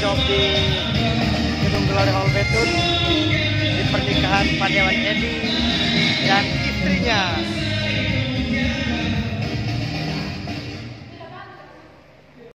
workshop di Gedung Glory Hall Betun di pernikahan Pandewan Edi